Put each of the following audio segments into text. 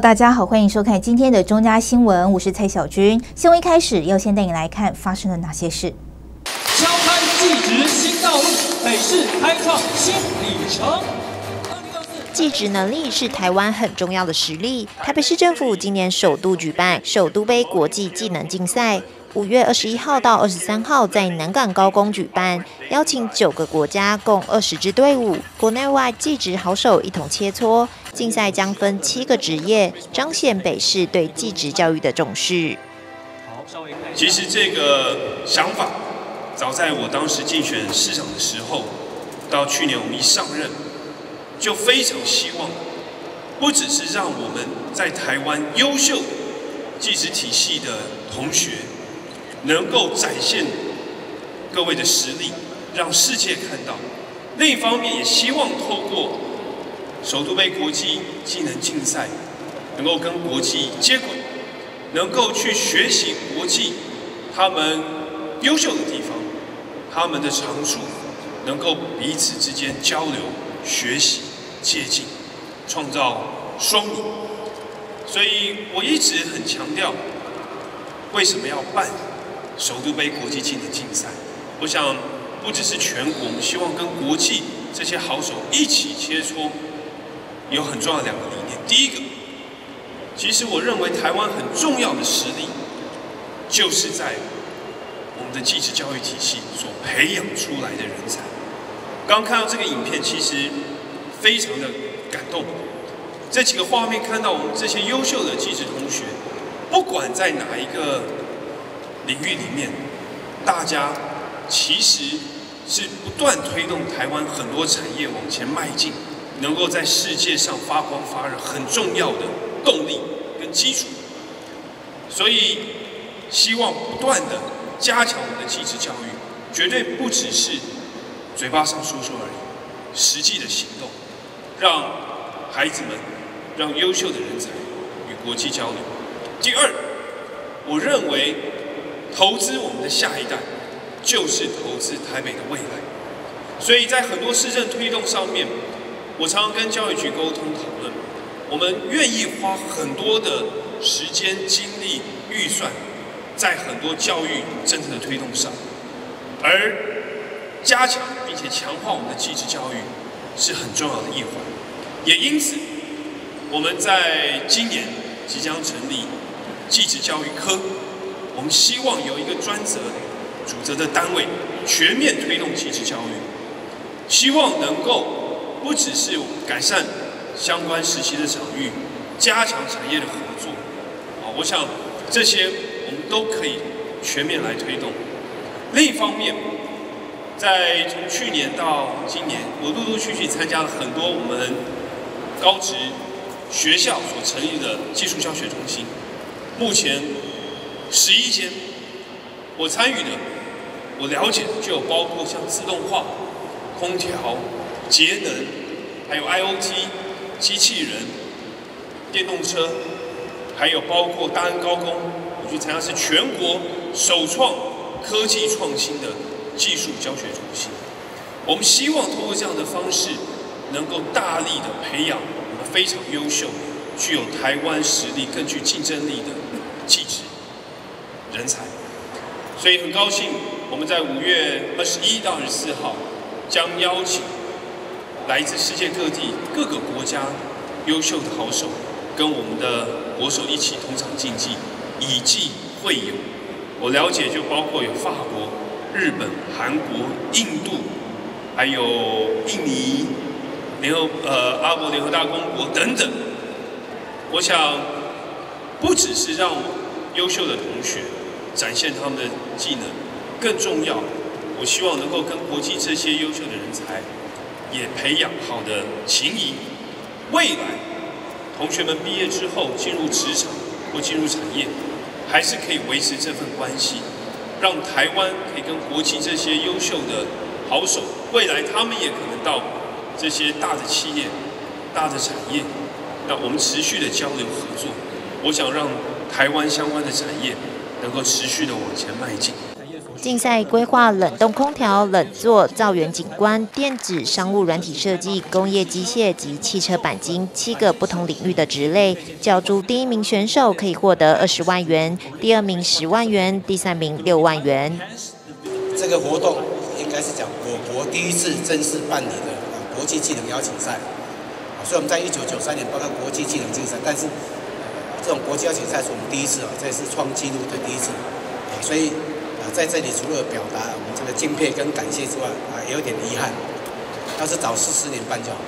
大家好，欢迎收看今天的中嘉新闻，我是蔡小军。新闻一开始要先带你来看发生了哪些事。敲开技职新道路，北市开创新里程。技职能力是台湾很重要的实力。台北市政府今年首度举办首都杯国际技能竞赛。五月二十一号到二十三号在南港高工举办，邀请九个国家共二十支队伍，国内外技职好手一同切磋。竞赛将分七个职业，彰显北市对技职教育的重视。其实这个想法，早在我当时竞选市长的时候，到去年我们一上任，就非常希望，不只是让我们在台湾优秀技职体系的同学。能够展现各位的实力，让世界看到。另一方面，也希望透过首都杯国际技能竞赛，能够跟国际接轨，能够去学习国际他们优秀的地方，他们的长处，能够彼此之间交流、学习、接近，创造双赢。所以我一直很强调，为什么要办？首都杯国际技能竞赛，我想不只是全国，我们希望跟国际这些好手一起切磋，有很重要的两个理念。第一个，其实我认为台湾很重要的实力，就是在我们的技职教育体系所培养出来的人才。刚看到这个影片，其实非常的感动。这几个画面看到我们这些优秀的技职同学，不管在哪一个。领域里面，大家其实是不断推动台湾很多产业往前迈进，能够在世界上发光发热，很重要的动力跟基础。所以，希望不断的加强我们的技职教育，绝对不只是嘴巴上说说而已，实际的行动，让孩子们，让优秀的人才与国际交流。第二，我认为。投资我们的下一代，就是投资台北的未来。所以在很多市政推动上面，我常常跟教育局沟通讨论，我们愿意花很多的时间、精力、预算，在很多教育政策的推动上，而加强并且强化我们的技职教育是很重要的一环。也因此，我们在今年即将成立技职教育科。我们希望有一个专责主责的单位，全面推动技职教育，希望能够不只是改善相关实习的场域，加强产业的合作。啊，我想这些我们都可以全面来推动。另一方面，在从去年到今年，我陆陆续续参加了很多我们高职学校所成立的技术教学中心，目前。十一间，我参与的，我了解就有包括像自动化、空调、节能，还有 IOT、机器人、电动车，还有包括大安高工，我去参加是全国首创科技创新的技术教学中心。我们希望通过这样的方式，能够大力的培养我们非常优秀、具有台湾实力、更具竞争力的技职。人才，所以很高兴，我们在五月二十一到二十四号将邀请来自世界各地各个国家优秀的好手，跟我们的国手一起同场竞技，以技会友。我了解就包括有法国、日本、韩国、印度，还有印尼、联合呃阿伯联合大公国等等。我想不只是让优秀的同学。展现他们的技能，更重要，我希望能够跟国际这些优秀的人才，也培养好的情谊。未来，同学们毕业之后进入职场或进入产业，还是可以维持这份关系，让台湾可以跟国际这些优秀的好手，未来他们也可能到这些大的企业、大的产业，那我们持续的交流合作。我想让台湾相关的产业。能够持续的往前迈进。竞赛规划冷冻空调、冷座、造园景观、电子商务软体设计、工业机械及汽车钣金七个不同领域的职类。角逐第一名选手可以获得二十万元，第二名十万元，第三名六万元。这个活动应该是讲我国第一次正式办理的国际技能邀请赛。所以我们在一九九三年办个国际技能竞赛，但是这种国际邀请赛是我们第一次啊，这也是创纪录的第一次。所以啊。在这里除了表达我们这个敬佩跟感谢之外，啊，也有点遗憾。要是早四十年办就好，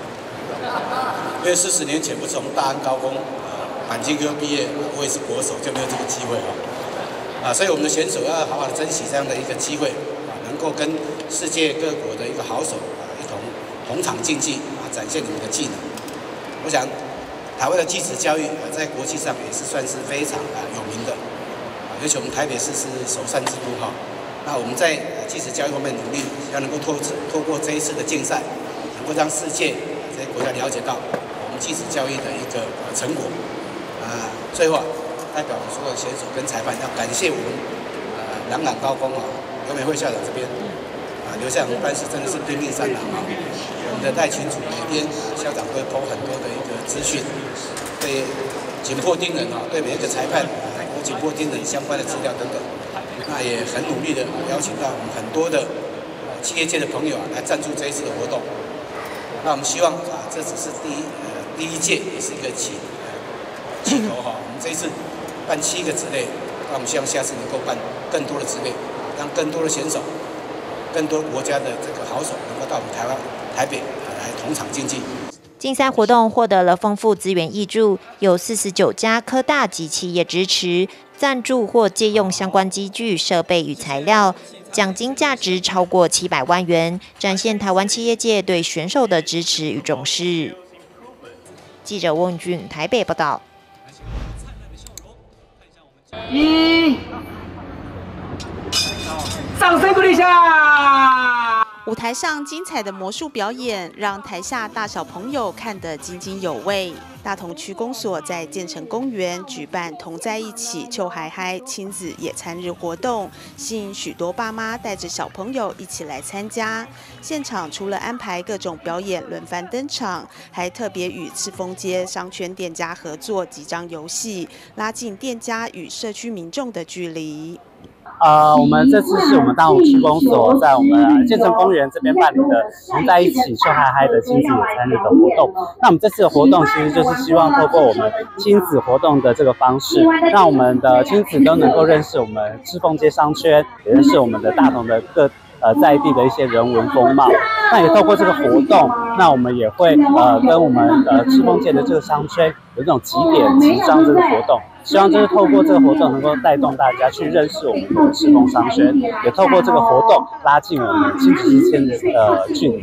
因为四十年前不是从大安高工啊钣金科毕业，我也是国手，就没有这个机会啊。啊，所以我们的选手要好好的珍惜这样的一个机会，啊，能够跟世界各国的一个好手啊一同同场竞技啊，展现你们的技能。我想，台湾的技职教育啊，在国际上也是算是非常啊有名的。啊，尤其我们台北市是首善之都哈，那我们在技职教育方面努力，要能够透透过这一次的竞赛，能够让世界这些国家了解到我们技职教育的一个成果。啊，最后啊代表所有选手跟裁判要感谢我们呃南港高峰啊刘美惠校长这边啊刘校长办事真的是拼命三郎啊，我们的戴群主每天校长会抛很多的一资讯，对紧迫盯人啊，对每一个裁判。紧迫盯人相关的资料等等，那也很努力的邀请到我们很多的企业界的朋友啊来赞助这一次的活动。那我们希望啊，这只是第一呃第一届，也是一个起起头哈。我们这一次办七个职类，那我们希望下次能够办更多的职类，让更多的选手、更多国家的这个好手能够到我们台湾台北来同场竞技。竞赛活动获得了丰富资源益助，有四十九家科大及企业支持赞助或借用相关机具设备与材料，奖金价值超过七百万元，展现台湾企业界对选手的支持与重视。记者翁俊台北报道。一，掌声鼓励一下。舞台上精彩的魔术表演，让台下大小朋友看得津津有味。大同区公所在建成公园举办“同在一起，秋嗨嗨”亲子野餐日活动，吸引许多爸妈带着小朋友一起来参加。现场除了安排各种表演轮番登场，还特别与赤峰街商圈店家合作几张游戏，拉近店家与社区民众的距离。呃，我们这次是我们大同区公所在我们建成公园这边办理的“同在一起，笑嗨嗨”的亲子野餐日的活动。那我们这次的活动其实就是希望透过我们亲子活动的这个方式，让我们的亲子都能够认识我们赤峰街商圈，也认识我们的大同的各呃在地的一些人文风貌。那也透过这个活动，那我们也会呃跟我们呃赤峰街的这个商圈有这种集点集章这个活动。希望就是透过这个活动，能够带动大家去认识我们的赤峰商圈，也透过这个活动拉近我们亲子之间的呃距离。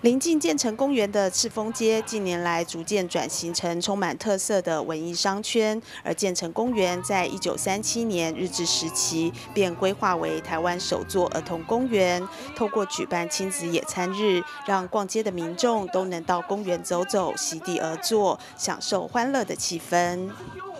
临近建成公园的赤峰街，近年来逐渐转型成充满特色的文艺商圈。而建成公园在一九三七年日治时期便规划为台湾首座儿童公园，透过举办亲子野餐日，让逛街的民众都能到公园走走，席地而坐，享受欢乐的气氛。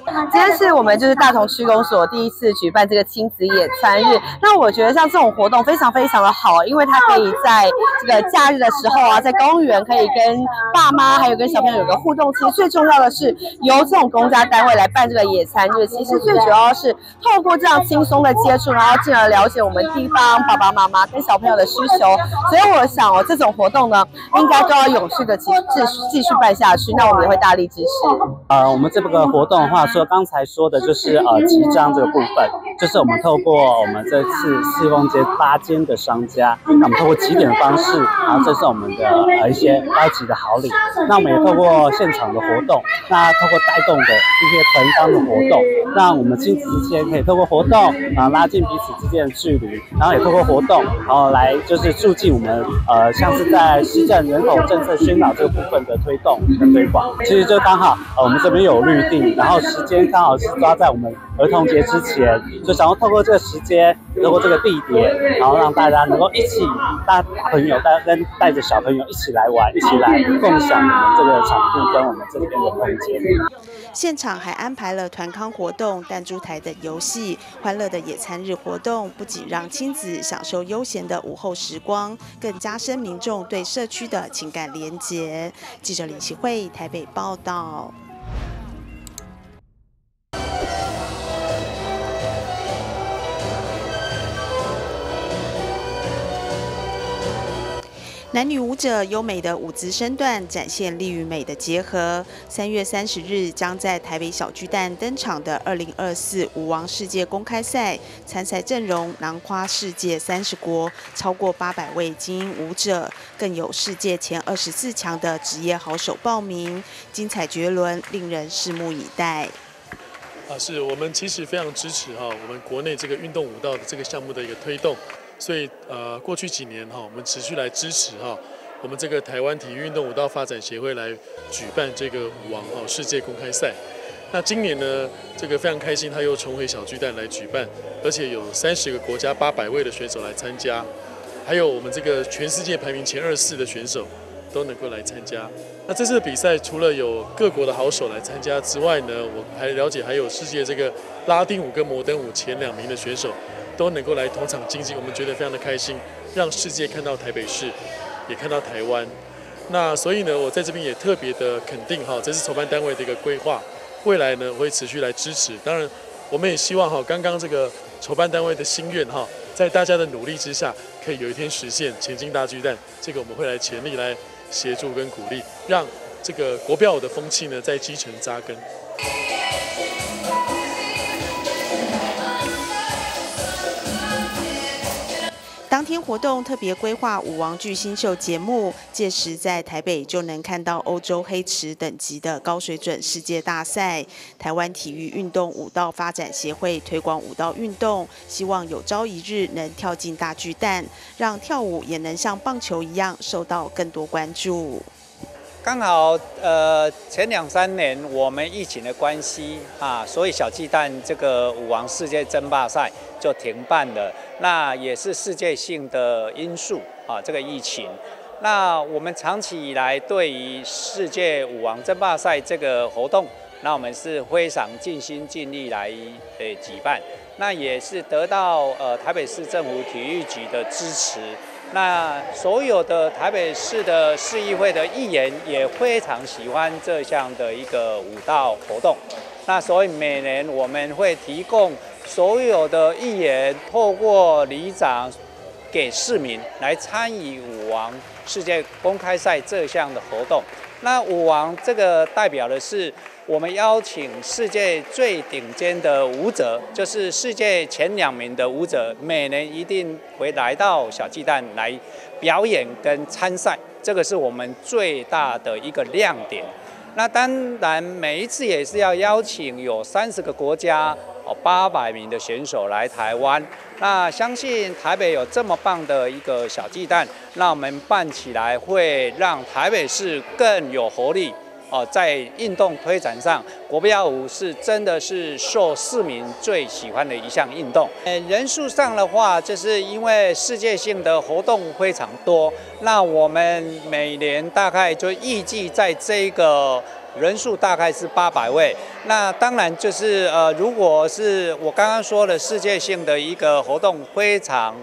今天是我们就是大同区公所第一次举办这个亲子野餐日。那我觉得像这种活动非常非常的好，因为它可以在这个假日的时候啊，在公园可以跟爸妈还有跟小朋友有个互动。其实最重要的是由这种公家单位来办这个野餐日，其实最主要是透过这样轻松的接触，然后进而了解我们地方爸爸妈妈跟小朋友的需求。所以我想哦，这种活动呢，应该都要永续的继继继续办下去。那我们也会大力支持。呃，我们这个活动的话。说刚才说的就是呃集章这个部分，就是我们透过我们这次四凤街八间的商家，那我们透过集点的方式，然后这是我们的呃一些高级的好礼。那我们也透过现场的活动，那透过带动的一些团商的活动，让我们亲子之间可以透过活动，啊拉近彼此之间的距离，然后也透过活动，然后来就是促进我们呃像是在市政人口政策宣导这个部分的推动跟推广。其实就刚好呃我们这边有预定，然后是。今天刚好是抓在我们儿童节之前，就想要透过这个时间，透过这个地点，然后让大家能够一起，大朋友带跟带着小朋友一起来玩，一起来共享我们这个场地跟我们这边的空间。现场还安排了团康活动、弹珠台等游戏，欢乐的野餐日活动不仅让亲子享受悠闲的午后时光，更加深民众对社区的情感连结。记者李奇慧台北报道。男女舞者优美的舞姿身段，展现力与美的结合。三月三十日将在台北小巨蛋登场的二零二四舞王世界公开赛，参赛阵容囊括世界三十国，超过八百位精英舞者，更有世界前二十四强的职业好手报名，精彩绝伦，令人拭目以待。啊，是我们其实非常支持哈，我们国内这个运动舞蹈的这个项目的一个推动。所以，呃，过去几年哈，我们持续来支持哈，我们这个台湾体育运动舞蹈发展协会来举办这个舞王哈世界公开赛。那今年呢，这个非常开心，他又重回小巨蛋来举办，而且有三十个国家八百位的选手来参加，还有我们这个全世界排名前二四的选手都能够来参加。那这次比赛除了有各国的好手来参加之外呢，我还了解还有世界这个拉丁舞跟摩登舞前两名的选手。都能够来同场竞技，我们觉得非常的开心，让世界看到台北市，也看到台湾。那所以呢，我在这边也特别的肯定哈，这是筹办单位的一个规划，未来呢会持续来支持。当然，我们也希望哈，刚刚这个筹办单位的心愿哈，在大家的努力之下，可以有一天实现前进大巨蛋。这个我们会来全力来协助跟鼓励，让这个国标舞的风气呢在基层扎根。当天活动特别规划舞王巨星秀节目，届时在台北就能看到欧洲黑池等级的高水准世界大赛。台湾体育运动舞蹈发展协会推广舞蹈运动，希望有朝一日能跳进大巨蛋，让跳舞也能像棒球一样受到更多关注。刚好，呃，前两三年我们疫情的关系啊，所以小鸡蛋这个舞王世界争霸赛就停办了。那也是世界性的因素啊，这个疫情。那我们长期以来对于世界舞王争霸赛这个活动，那我们是非常尽心尽力来呃举办。那也是得到呃台北市政府体育局的支持。那所有的台北市的市议会的议员也非常喜欢这项的一个舞蹈活动。那所以每年我们会提供所有的议员透过里长给市民来参与舞王世界公开赛这项的活动。那舞王这个代表的是。我们邀请世界最顶尖的舞者，就是世界前两名的舞者，每年一定会来到小鸡蛋来表演跟参赛，这个是我们最大的一个亮点。那当然，每一次也是要邀请有三十个国家哦八百名的选手来台湾。那相信台北有这么棒的一个小鸡蛋，那我们办起来会让台北市更有活力。哦，在运动推展上，国标舞是真的是受市民最喜欢的一项运动。呃，人数上的话，就是因为世界性的活动非常多，那我们每年大概就预计在这个人数大概是八百位。那当然就是呃，如果是我刚刚说的世界性的一个活动非常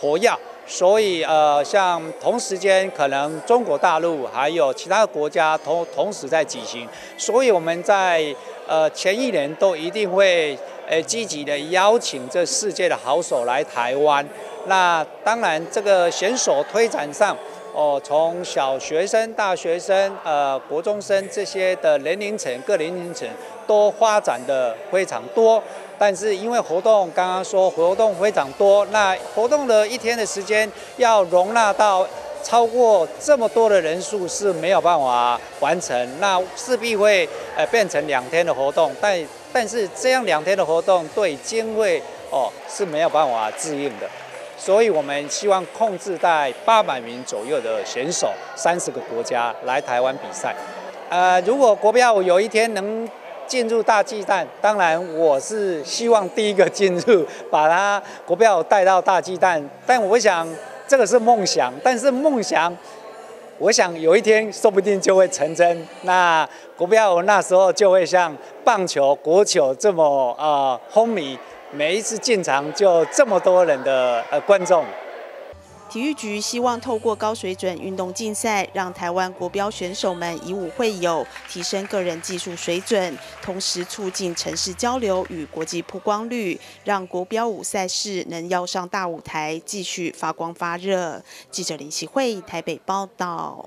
活跃。所以，呃，像同时间可能中国大陆还有其他国家同同时在举行，所以我们在呃前一年都一定会呃积极的邀请这世界的好手来台湾。那当然，这个选手推展上，哦，从小学生、大学生、呃国中生这些的年龄层各年龄层都发展的非常多。但是因为活动刚刚说活动非常多，那活动的一天的时间要容纳到超过这么多的人数是没有办法完成，那势必会呃变成两天的活动，但但是这样两天的活动对经费哦是没有办法自应的，所以我们希望控制在八百名左右的选手，三十个国家来台湾比赛，呃，如果国标有一天能。进入大巨蛋，当然我是希望第一个进入，把他国标带到大巨蛋。但我想这个是梦想，但是梦想我想有一天说不定就会成真。那国标那时候就会像棒球、国球这么啊轰鸣，每一次进场就这么多人的呃观众。体育局希望透过高水准运动竞赛，让台湾国标选手们以武会友，提升个人技术水准，同时促进城市交流与国际曝光率，让国标舞赛事能要上大舞台，继续发光发热。记者林希慧台北报道。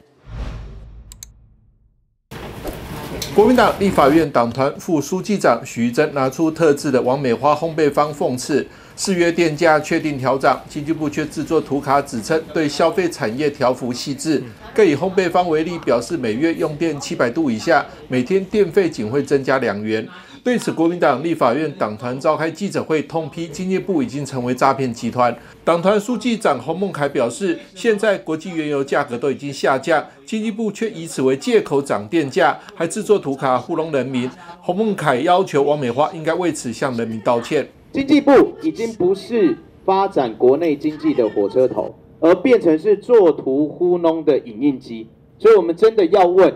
国民党立法院党团副书记长许玉珍拿出特制的王美花烘焙方讽刺。四月电价确定调涨，经济部却制作图卡，指称对消费产业调幅细致。更以烘焙方为例，表示每月用电七百度以下，每天电费仅会增加两元。对此，国民党立法院党团召开记者会，痛批经济部已经成为诈骗集团。党团书记长洪孟凯表示，现在国际原油价格都已经下降，经济部却以此为借口涨电价，还制作图卡糊弄人民。洪孟凯要求王美花应该为此向人民道歉。经济部已经不是发展国内经济的火车头，而变成是作图糊弄的影印机。所以，我们真的要问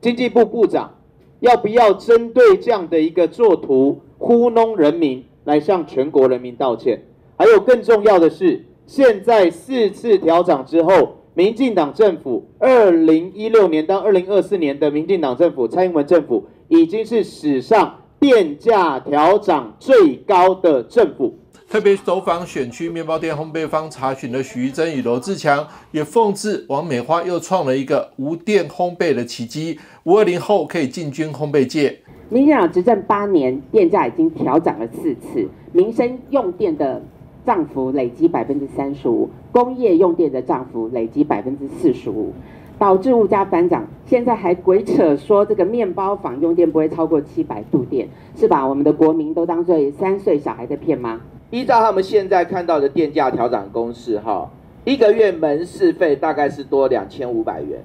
经济部部长，要不要针对这样的一个作图糊弄人民，来向全国人民道歉？还有更重要的是，现在四次调涨之后，民进党政府二零一六年到二零二四年的民进党政府蔡英文政府，已经是史上。电价调涨最高的政府，特别走访选区面包店烘焙坊，查询的徐珍与罗志强，也讽刺王美花又创了一个无电烘焙的奇迹。五二零后可以进军烘焙界。民进党执政八年，电价已经调涨了四次，民生用电的涨幅累积百分之三十五，工业用电的涨幅累积百分之四十五。导致物价翻涨，现在还鬼扯说这个面包坊用电不会超过七百度电，是把我们的国民都当做三岁小孩在骗吗？依照他们现在看到的电价调整公式，哈，一个月门市费大概是多两千五百元，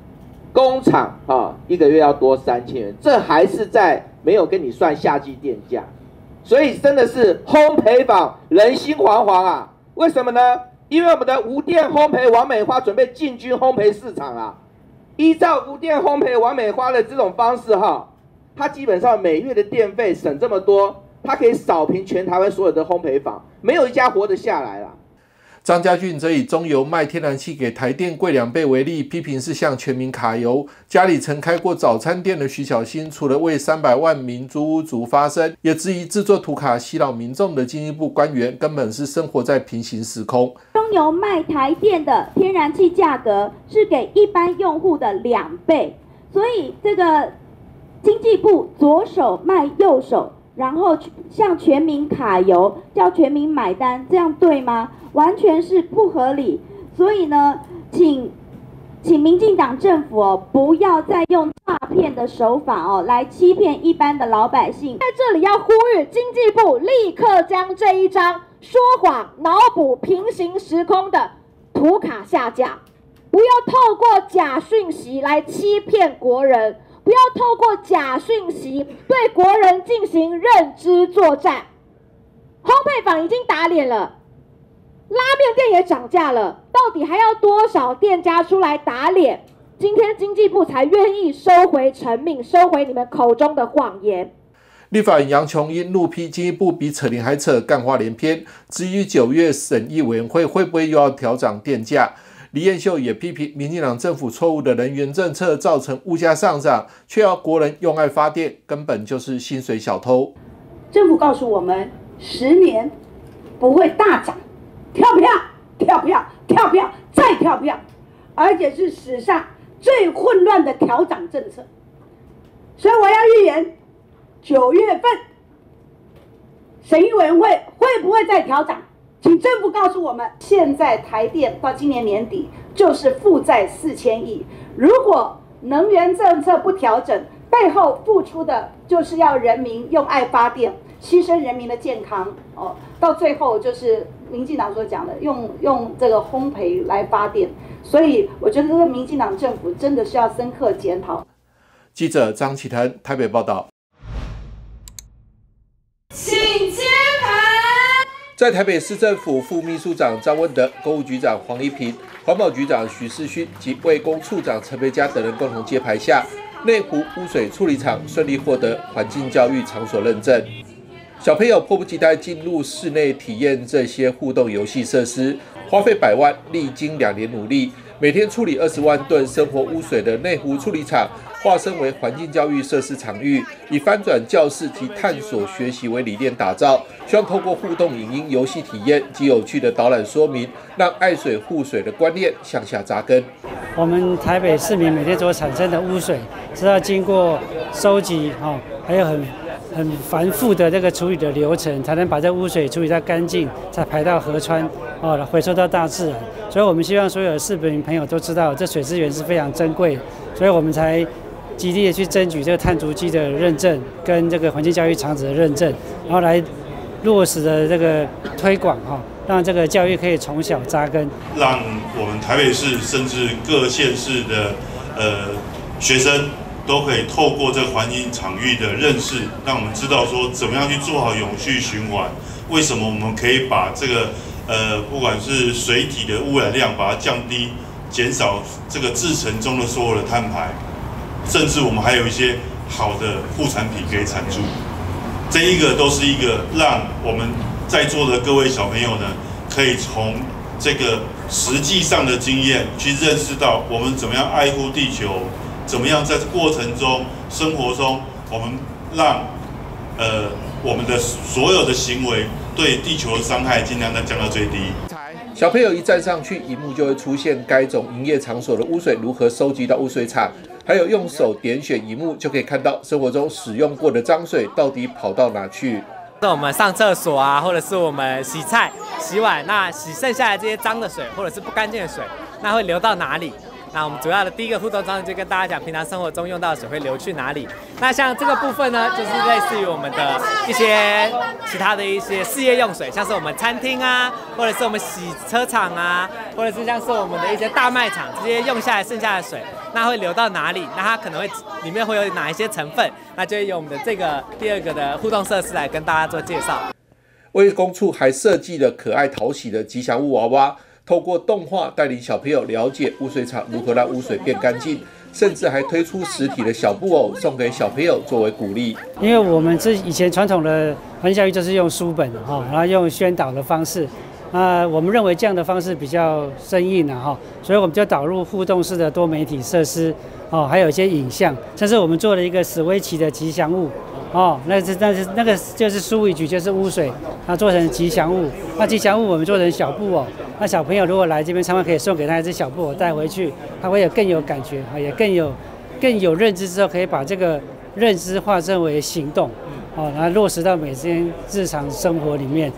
工厂哈一个月要多三千元，这还是在没有跟你算夏季电价，所以真的是烘焙坊人心惶惶啊！为什么呢？因为我们的无电烘焙王美花准备进军烘焙市场啊！依照无电烘焙完美花的这种方式哈，他基本上每月的电费省这么多，他可以扫平全台湾所有的烘焙坊，没有一家活得下来了。张家俊则以中油卖天然气给台电贵两倍为例，批评是向全民卡油。家里曾开过早餐店的徐小新，除了为三百万名租屋族发声，也质疑制作图卡洗脑民众的经济部官员根本是生活在平行时空。中油卖台电的天然气价格是给一般用户的两倍，所以这个经济部左手卖右手。然后向全民卡油，叫全民买单，这样对吗？完全是不合理。所以呢，请请民进党政府哦，不要再用诈骗的手法哦，来欺骗一般的老百姓。在这里要呼吁经济部立刻将这一张说谎、脑补平行时空的图卡下架，不要透过假讯息来欺骗国人。不要透过假讯息对国人进行认知作战。烘焙坊已经打脸了，拉面店也涨价了，到底还要多少店家出来打脸？今天经济部才愿意收回成命，收回你们口中的谎言。立法人杨琼英怒批经济部比扯铃还扯，干话连篇，至于九月审议委员会会不会又要调涨电价？李彦秀也批评民进党政府错误的能源政策造成物价上涨，却要国人用爱发电，根本就是薪水小偷。政府告诉我们，十年不会大涨，跳票，跳票，跳票，再跳票，而且是史上最混乱的调涨政策。所以我要预言，九月份审议委员会会不会再调涨？请政府告诉我们，现在台电到今年年底就是负债四千亿。如果能源政策不调整，背后付出的就是要人民用爱发电，牺牲人民的健康哦。到最后就是民进党所讲的，用用这个烘焙来发电。所以我觉得这个民进党政府真的是要深刻检讨。记者张启腾台北报道。在台北市政府副秘书长张文德、公务局长黄一平、环保局长徐世勋及卫工处长陈培佳等人共同揭牌下，内湖污水处理厂顺利获得环境教育场所认证。小朋友迫不及待进入室内体验这些互动游戏设施，花费百万，历经两年努力，每天处理二十万吨生活污水的内湖处理厂，化身为环境教育设施场域，以翻转教室及探索学习为理念打造，希望透过互动影音游戏体验及有趣的导览说明，让爱水护水的观念向下扎根。我们台北市民每天所产生的污水是要经过收集，哈，还有很。很繁复的这个处理的流程，才能把这污水处理到干净，才排到河川，哦，回收到大自然。所以我们希望所有的市民朋友都知道，这水资源是非常珍贵，所以我们才极力的去争取这个碳足迹的认证，跟这个环境教育场址的认证，然后来落实的这个推广，哈，让这个教育可以从小扎根，让我们台北市甚至各县市的呃学生。都可以透过这个环境场域的认识，让我们知道说怎么样去做好永续循环。为什么我们可以把这个呃，不管是水体的污染量把它降低，减少这个制成中的所有的碳排，甚至我们还有一些好的副产品可以产出。这一个都是一个让我们在座的各位小朋友呢，可以从这个实际上的经验去认识到我们怎么样爱护地球。怎么样在过程中、生活中，我们让呃我们的所有的行为对地球的伤害尽量的降到最低。小朋友一站上去，荧幕就会出现该种营业场所的污水如何收集到污水厂，还有用手点选荧幕就可以看到生活中使用过的脏水到底跑到哪去。那我们上厕所啊，或者是我们洗菜、洗碗，那洗剩下的这些脏的水或者是不干净的水，那会流到哪里？那我们主要的第一个互动装置就跟大家讲，平常生活中用到的水会流去哪里？那像这个部分呢，就是类似于我们的一些其他的一些事业用水，像是我们餐厅啊，或者是我们洗车场啊，或者是像是我们的一些大卖场，这些用下来剩下的水，那会流到哪里？那它可能会里面会有哪一些成分？那就会用我们的这个第二个的互动设施来跟大家做介绍。卫工处还设计了可爱讨喜的吉祥物娃娃。透过动画带领小朋友了解污水厂如何让污水变干净，甚至还推出实体的小布偶送给小朋友作为鼓励。因为我们这以前传统的环境教育就是用书本哈，然后用宣导的方式，啊，我们认为这样的方式比较生硬了哈，所以我们就导入互动式的多媒体设施，哦，还有一些影像，像是我们做了一个史威奇的吉祥物。哦，那是那是那个就是苏一局，就是污水，它做成吉祥物。那吉祥物我们做成小布偶，那小朋友如果来这边参观，可以送给他一只小布偶带回去，他会有更有感觉啊，也更有更有认知之后，可以把这个认知化成为行动，哦，然后落实到每天日常生活里面。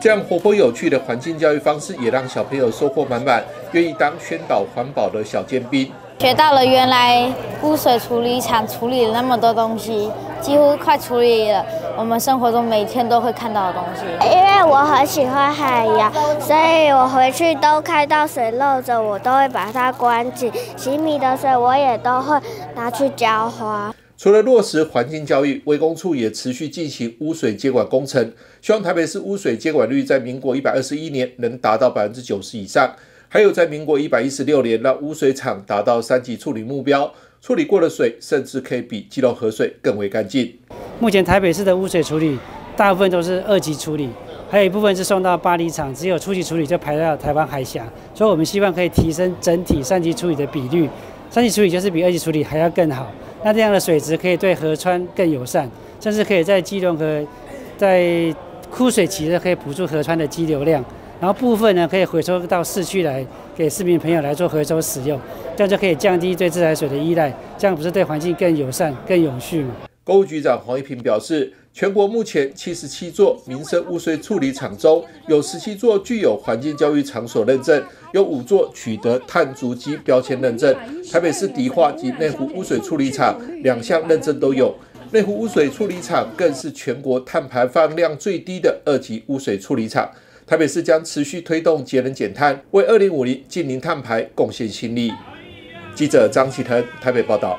这样活泼有趣的环境教育方式，也让小朋友收获满满，愿意当宣导环保的小尖兵。学到了原来污水处理厂处理了那么多东西，几乎快处理了我们生活中每天都会看到的东西。因为我很喜欢海洋，所以我回去都看到水漏着，我都会把它关紧。洗米的水我也都会拿去浇花。除了落实环境教育，微工处也持续进行污水接管工程，希望台北市污水接管率在民国一百二十一年能达到百分之九十以上。还有，在民国一百一十六年，让污水厂达到三级处理目标，处理过的水甚至可以比基隆河水更为干净。目前台北市的污水处理大部分都是二级处理，还有一部分是送到巴黎厂，只有初级处理就排到台湾海峡。所以，我们希望可以提升整体三级处理的比率。三级处理就是比二级处理还要更好。那这样的水质可以对河川更友善，甚至可以在基隆河在枯水期的可以补助河川的基流量。然后部分呢可以回收到市区来，给市民朋友来做回收使用，这样就可以降低对自来水的依赖，这样不是对环境更友善、更永续吗？公务局长黄一平表示，全国目前七十七座民生污水处理厂中，有十七座具有环境教育场所认证，有五座取得碳足迹标签认证。台北市迪化及内湖污水处理厂两项认证都有，内湖污水处理厂更是全国碳排放量最低的二级污水处理厂。台北市将持续推动节能减碳，为二零五零近零碳排贡献心力。记者张启腾台北报道。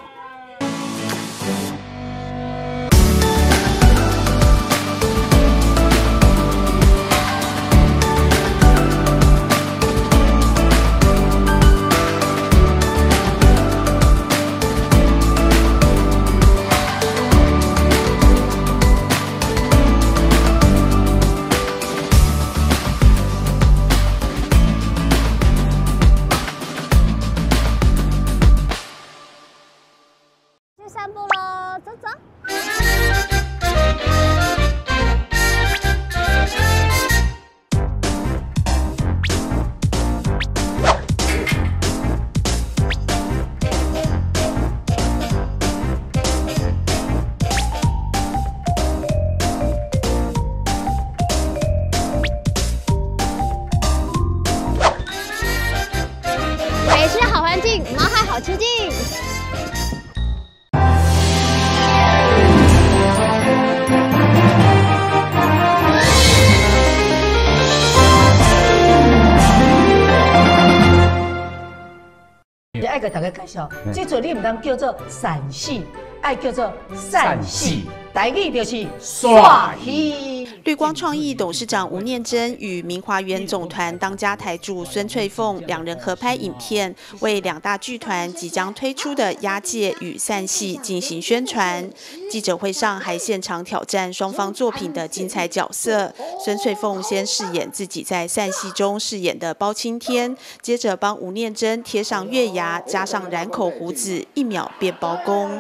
爱给大家介绍，这阵你唔当叫做陕戏，爱叫做善戏，台语就是耍戏。绿光创意董事长吴念真与明华园总团当家台柱孙翠凤两人合拍影片，为两大剧团即将推出的《押解》与《散戏》进行宣传。记者会上还现场挑战双方作品的精彩角色。孙翠凤先饰演自己在《散戏》中饰演的包青天，接着帮吴念真贴上月牙，加上染口胡子，一秒变包公。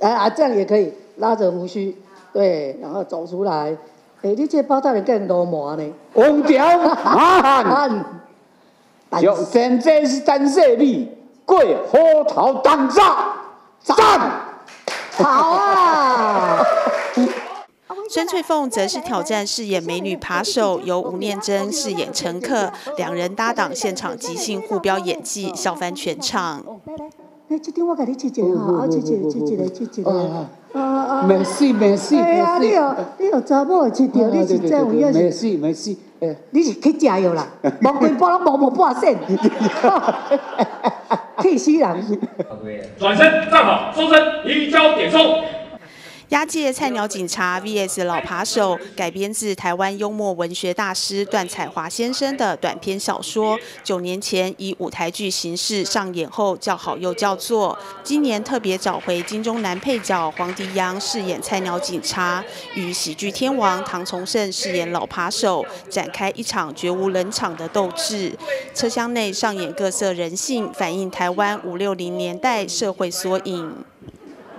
哎啊，这样也可以拉着胡须，对，然后走出来。哎，你这包大人更多毛呢？王朝马汉，就现在是单色米，跪虎头当炸，赞！好啊！孙翠凤则是挑战饰演美女扒手，由吴念真饰演乘客，两人搭档现场即兴互飙演技，笑翻全场。哎，这点我给你切一个哈，切一个，切一个，切一个。啊啊！没事没事没事。哎呀，你有你有查某切掉，你是这样样没事没事。哎，你是去加油啦，毛根包拢毛毛半身。气死人！转身站好，收身，移交点送。押解菜鸟警察 VS 老扒手改编自台湾幽默文学大师段彩华先生的短篇小说，九年前以舞台剧形式上演后叫好又叫座。今年特别找回金钟男配角黄迪阳饰演菜鸟警察，与喜剧天王唐崇盛饰演老扒手，展开一场绝无冷场的斗智。车厢内上演各色人性，反映台湾五六零年代社会缩影。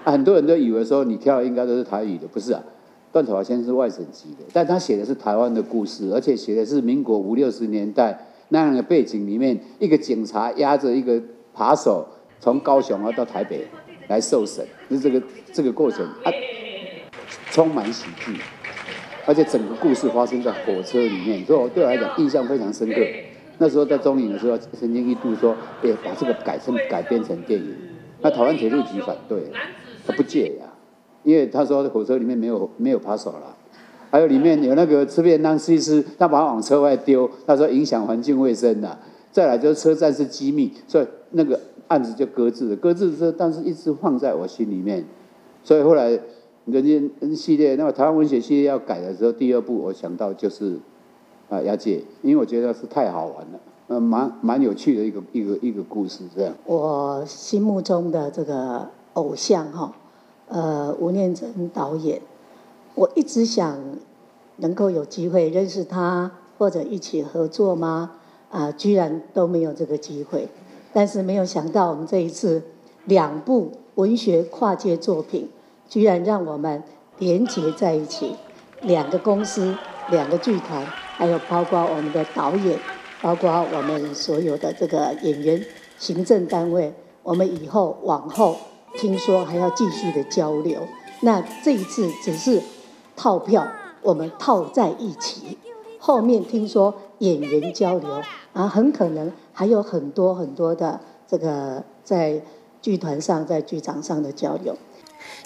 很多人都以为说你跳应该都是台语的，不是啊？段彩华先生是外省籍的，但他写的是台湾的故事，而且写的是民国五六十年代那样的背景里面，一个警察押着一个扒手从高雄啊到台北来受审，是这个这个过程啊，充满喜剧，而且整个故事发生在火车里面，所以我对我来讲印象非常深刻。那时候在中影的时候，曾经一度说，哎，把这个改成改编成电影，那台湾铁路局反对。他不借呀，因为他说火车里面没有没有扒手了，还有里面有那个吃便当司机，他把它往车外丢，他说影响环境卫生的。再来就是车站是机密，所以那个案子就搁置了。搁置之后，但是一直放在我心里面。所以后来人家系列，那么台湾文学系列要改的时候，第二部我想到就是啊雅姐，因为我觉得是太好玩了，呃，蛮蛮有趣的一个一个一个故事这样。我心目中的这个。偶像哈，呃，吴念真导演，我一直想能够有机会认识他或者一起合作吗？啊，居然都没有这个机会。但是没有想到，我们这一次两部文学跨界作品，居然让我们连结在一起。两个公司、两个剧团，还有包括我们的导演，包括我们所有的这个演员、行政单位，我们以后往后。听说还要继续的交流，那这一次只是套票，我们套在一起。后面听说演员交流，啊，很可能还有很多很多的这个在剧团上、在剧场上的交流。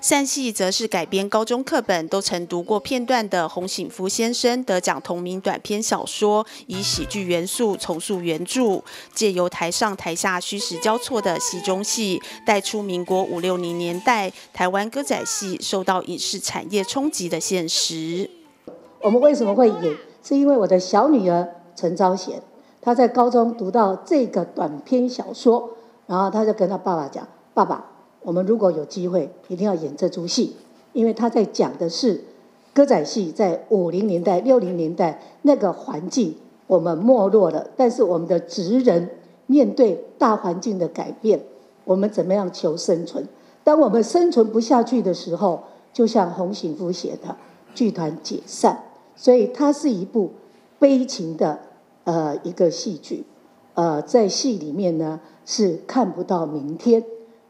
散戏则是改编高中课本都曾读过片段的洪醒夫先生得奖同名短篇小说，以喜剧元素重塑原著，借由台上台下虚实交错的戏中戏，带出民国五六零年代台湾歌仔戏受到影视产业冲击的现实。我们为什么会演？是因为我的小女儿陈昭贤，她在高中读到这个短篇小说，然后她就跟她爸爸讲：“爸爸。”我们如果有机会，一定要演这出戏，因为他在讲的是歌仔戏在五零年代、六零年代那个环境，我们没落了，但是我们的职人面对大环境的改变，我们怎么样求生存？当我们生存不下去的时候，就像洪醒夫写的，剧团解散，所以它是一部悲情的呃一个戏剧，呃，在戏里面呢是看不到明天。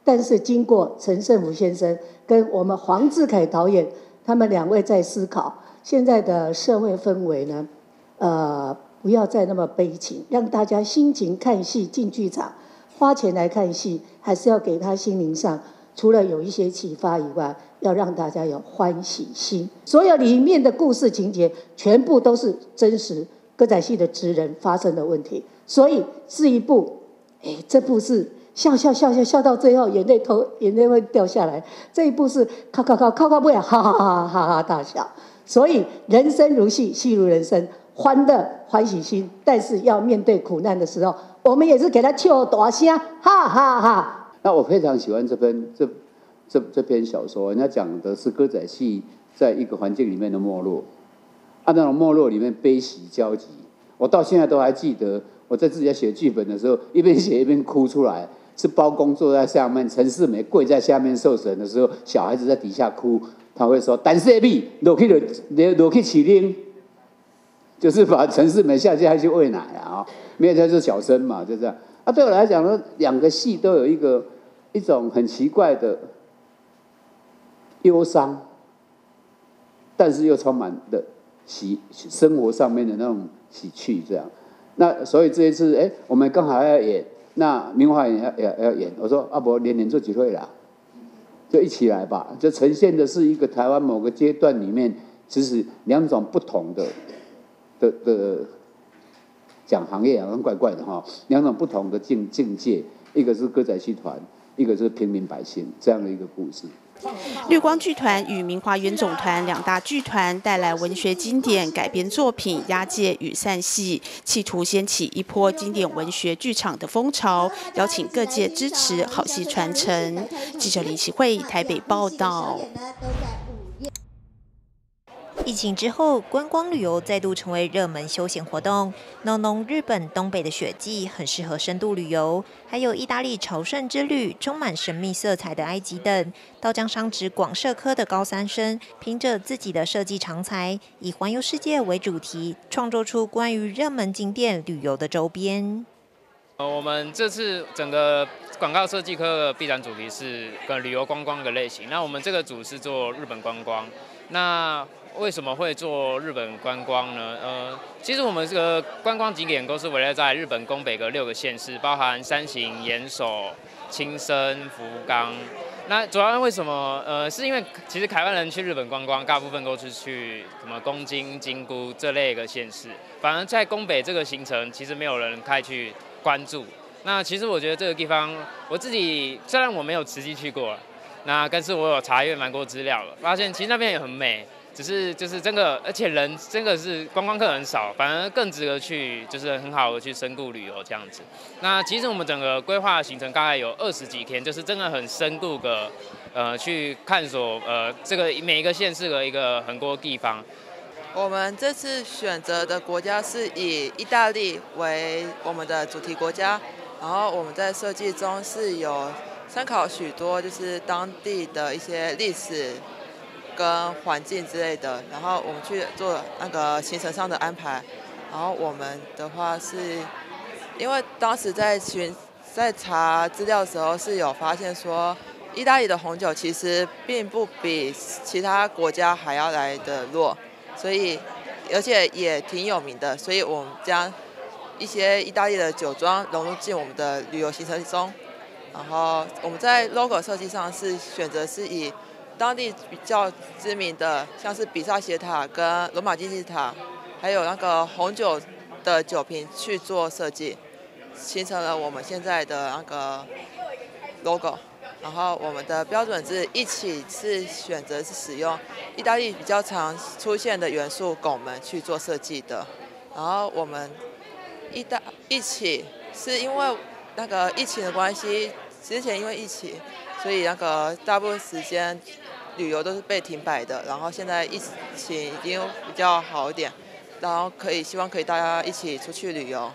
但是经过陈胜武先生跟我们黄志凯导演，他们两位在思考现在的社会氛围呢，呃，不要再那么悲情，让大家心情看戏进剧场，花钱来看戏，还是要给他心灵上除了有一些启发以外，要让大家有欢喜心。所有里面的故事情节，全部都是真实歌仔戏的职人发生的问题，所以是一部，哎，这部是笑笑笑笑笑到最后，眼泪头眼泪会掉下来。这一步是靠靠靠靠靠不了，哈哈哈哈哈大笑。所以人生如戏，戏如人生，欢乐欢喜心，但是要面对苦难的时候。我们也是给他笑大声，哈哈哈。那我非常喜欢这篇这这这篇小说，人家讲的是歌仔戏在一个环境里面的没落，啊，那种没落里面悲喜交集。我到现在都还记得，我在自己在写剧本的时候，一边写一边哭出来。是包公坐在下面，陈世美跪在下面受审的时候，小孩子在底下哭，他会说：“胆色屁，落去就落去起灵。”就是把陈世美下去还去喂奶啊。没有，他是小生嘛，就这样。啊，对我来讲呢，两个戏都有一个一种很奇怪的忧伤，但是又充满的喜生活上面的那种喜趣，这样。那所以这一次，哎，我们刚好要演，那明华也要也要演。我说阿伯连连做几回啦，就一起来吧。就呈现的是一个台湾某个阶段里面，其实两种不同的的的。讲行业好像怪怪的哈，两种不同的境境界，一个是歌仔戏团，一个是平民百姓这样的一个故事。绿光剧团与明华园总团两大剧团带来文学经典改编作品《押解与散戏》，企图掀起一波经典文学剧场的风潮，邀请各界支持好戏传承。记者林启慧台北报道。疫情之后，观光旅游再度成为热门休闲活动。浓浓日本东北的雪季很适合深度旅游，还有意大利朝圣之旅，充满神秘色彩的埃及等。刀江商职广设科的高三生，凭着自己的设计长才，以环游世界为主题，创作出关于热门景点旅游的周边。呃，我们这次整个广告设计科的必然主题是跟旅游观光的类型。那我们这个组是做日本观光，那。为什么会做日本观光呢？呃，其实我们这个观光景点都是围绕在日本宫北的六个县市，包含山形、岩手、青森、福冈。那主要为什么？呃，是因为其实台湾人去日本观光，大部分都是去什么东京、京都这类的县市，反而在宫北这个行程，其实没有人太去关注。那其实我觉得这个地方，我自己虽然我没有实际去过，那但是我有查阅蛮多资料了，发现其实那边也很美。只是就是真的，而且人真的是观光客很少，反而更值得去，就是很好的去深度旅游这样子。那其实我们整个规划行程大概有二十几天，就是真的很深度的，呃，去探索呃这个每一个县市的一个很多地方。我们这次选择的国家是以意大利为我们的主题国家，然后我们在设计中是有参考许多就是当地的一些历史。跟环境之类的，然后我们去做那个行程上的安排。然后我们的话是，因为当时在寻在查资料的时候是有发现说，意大利的红酒其实并不比其他国家还要来的弱，所以而且也挺有名的。所以我们将一些意大利的酒庄融入进我们的旅游行程中。然后我们在 logo 设计上是选择是以。当地比较知名的，像是比萨斜塔跟罗马竞技塔，还有那个红酒的酒瓶去做设计，形成了我们现在的那个 logo。然后我们的标准是一起是选择是使用意大利比较常出现的元素拱门去做设计的。然后我们意大一起是因为那个疫情的关系，之前因为疫情，所以那个大部分时间。旅游都是被停摆的，然后现在疫情已经比较好一点，然后可以希望可以大家一起出去旅游。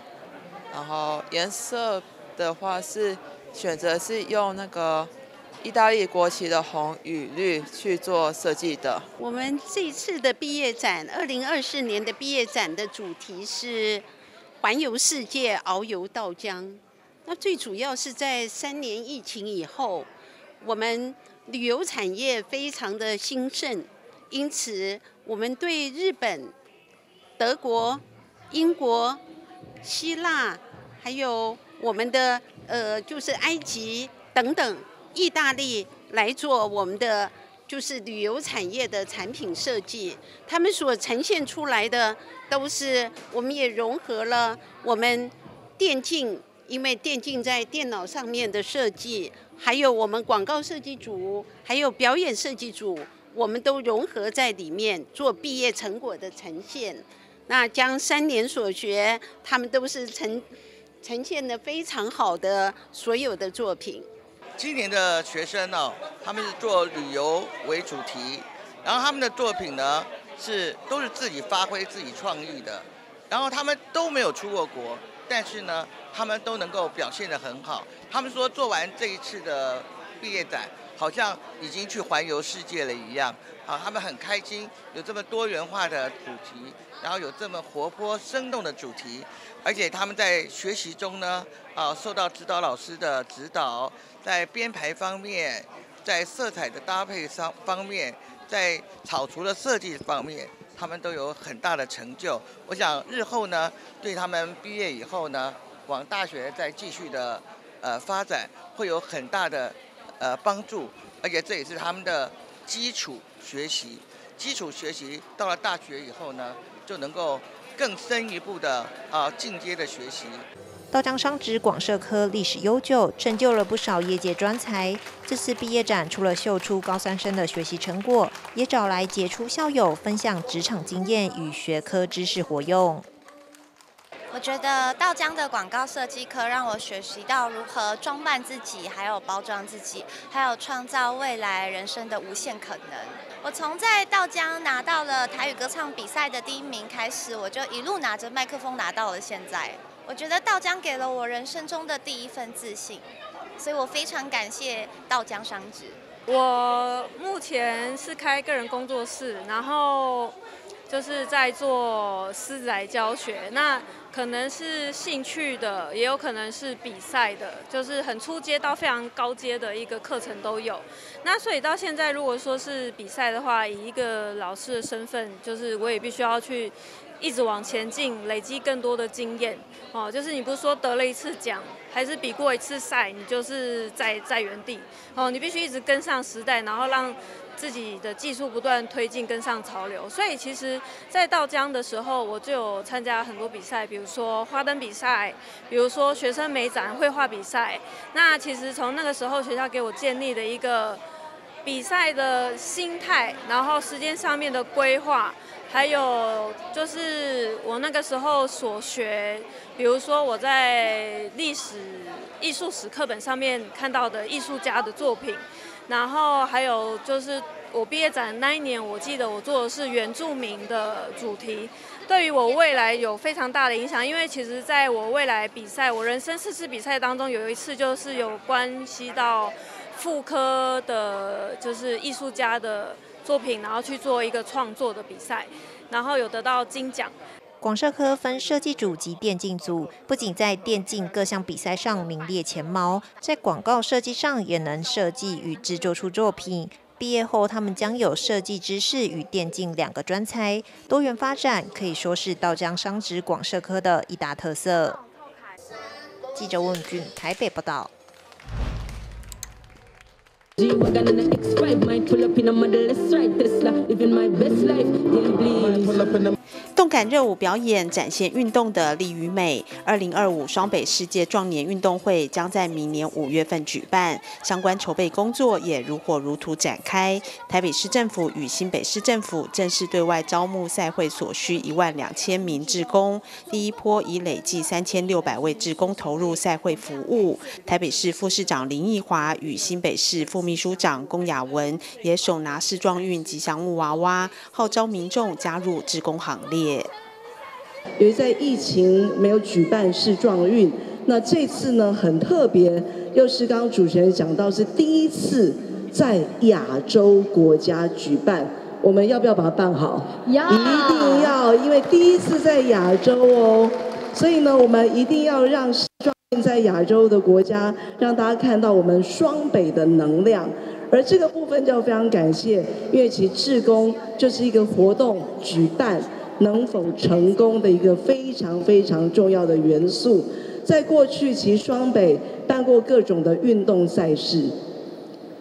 然后颜色的话是选择是用那个意大利国旗的红与绿去做设计的。我们这次的毕业展，二零二四年的毕业展的主题是环游世界，遨游到江。那最主要是在三年疫情以后，我们。旅游产业非常的兴盛，因此我们对日本、德国、英国、希腊，还有我们的呃就是埃及等等，意大利来做我们的就是旅游产业的产品设计，他们所呈现出来的都是我们也融合了我们电竞，因为电竞在电脑上面的设计，还有我们广告设计组，还有表演设计组，我们都融合在里面做毕业成果的呈现。那将三年所学，他们都是呈呈现的非常好的所有的作品。今年的学生呢，他们是做旅游为主题，然后他们的作品呢是都是自己发挥自己创意的，然后他们都没有出过国，但是呢，他们都能够表现得很好。他们说做完这一次的毕业展，好像已经去环游世界了一样。啊，他们很开心，有这么多元化的主题，然后有这么活泼生动的主题，而且他们在学习中呢，啊，受到指导老师的指导，在编排方面，在色彩的搭配上方面，在草图的设计方面，他们都有很大的成就。我想日后呢，对他们毕业以后呢，往大学再继续的呃发展，会有很大的呃帮助，而且这也是他们的基础。学习基础学习到了大学以后呢，就能够更深一步的啊进阶的学习。道江商职广社科历史悠久，成就了不少业界专才。这次毕业展除了秀出高三生的学习成果，也找来杰出校友分享职场经验与学科知识活用。我觉得道江的广告设计课让我学习到如何装扮自己，还有包装自己，还有创造未来人生的无限可能。我从在道江拿到了台语歌唱比赛的第一名开始，我就一路拿着麦克风拿到了现在。我觉得道江给了我人生中的第一份自信，所以我非常感谢道江商职。我目前是开个人工作室，然后就是在做私宅教学。那可能是兴趣的，也有可能是比赛的，就是很初阶到非常高阶的一个课程都有。那所以到现在，如果说是比赛的话，以一个老师的身份，就是我也必须要去一直往前进，累积更多的经验。哦，就是你不是说得了一次奖，还是比过一次赛，你就是在在原地。哦，你必须一直跟上时代，然后让。自己的技术不断推进，跟上潮流。所以其实，在道江的时候，我就有参加很多比赛，比如说花灯比赛，比如说学生美展绘画比赛。那其实从那个时候，学校给我建立的一个比赛的心态，然后时间上面的规划，还有就是我那个时候所学，比如说我在历史、艺术史课本上面看到的艺术家的作品。然后还有就是我毕业展那一年，我记得我做的是原住民的主题，对于我未来有非常大的影响。因为其实在我未来比赛，我人生四次比赛当中，有一次就是有关系到妇科的，就是艺术家的作品，然后去做一个创作的比赛，然后有得到金奖。广设科分设计组及电竞组，不仅在电竞各项比赛上名列前茅，在广告设计上也能设计与制作出作品。毕业后，他们将有设计知识与电竞两个专才，多元发展可以说是道江商职广设科的一大特色。记者问俊台北报道。动感热舞表演展现运动的力与美。二零二五双北世界壮年运动会将在明年五月份举办，相关筹备工作也如火如荼展开。台北市政府与新北市政府正式对外招募赛会所需一万两千名志工，第一波已累计三千六百位志工投入赛会服务。台北市副市长林奕华与新北市副秘书长龚雅文也手拿世壮运吉祥物娃娃，号召民众加入志工行列。由于在疫情没有举办世壮运，那这次呢很特别，又是刚刚主持人讲到是第一次在亚洲国家举办，我们要不要把它办好？要，一定要，因为第一次在亚洲哦，所以呢我们一定要让世壮运在亚洲的国家，让大家看到我们双北的能量。而这个部分就要非常感谢，因为其志工就是一个活动举办能否成功的一个非常非常重要的元素。在过去，其双北办过各种的运动赛事，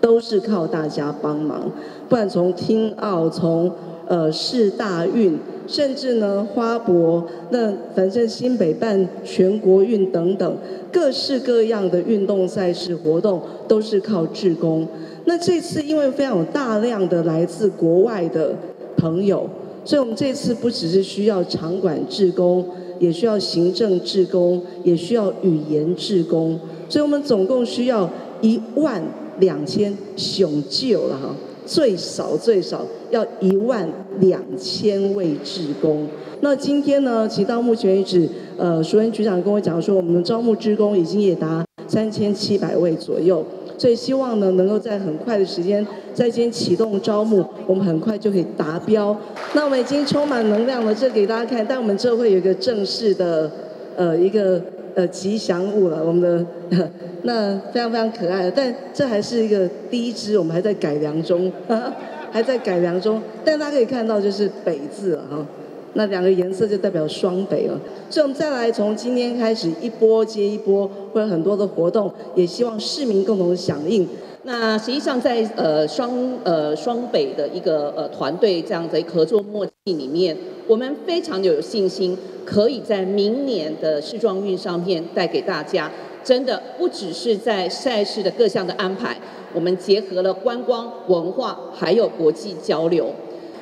都是靠大家帮忙。不管从听奥，从呃市大运，甚至呢花博，那反正新北办全国运等等，各式各样的运动赛事活动都是靠志工。那这次因为非常有大量的来自国外的朋友。所以，我们这次不只是需要场馆志工，也需要行政志工，也需要语言志工。所以我们总共需要一万两千雄救了哈，最少最少要一万两千位志工。那今天呢，其实到目前为止，呃，淑恩局长跟我讲说，我们的招募志工已经也达三千七百位左右。所以希望呢，能够在很快的时间，在今天启动招募，我们很快就可以达标。那我们已经充满能量了，这给大家看。但我们这会有一个正式的，呃，一个呃吉祥物了。我们的 那非常非常可爱的，但这还是一个第一支，我们还在改良中，还在改良中。但大家可以看到，就是“北”字了哈。那两个颜色就代表双北了，所以我们再来从今天开始一波接一波，会有很多的活动，也希望市民共同响应。那实际上在呃双呃双北的一个呃团队这样的合作默契里面，我们非常的有信心，可以在明年的世壮运上面带给大家，真的不只是在赛事的各项的安排，我们结合了观光文化还有国际交流。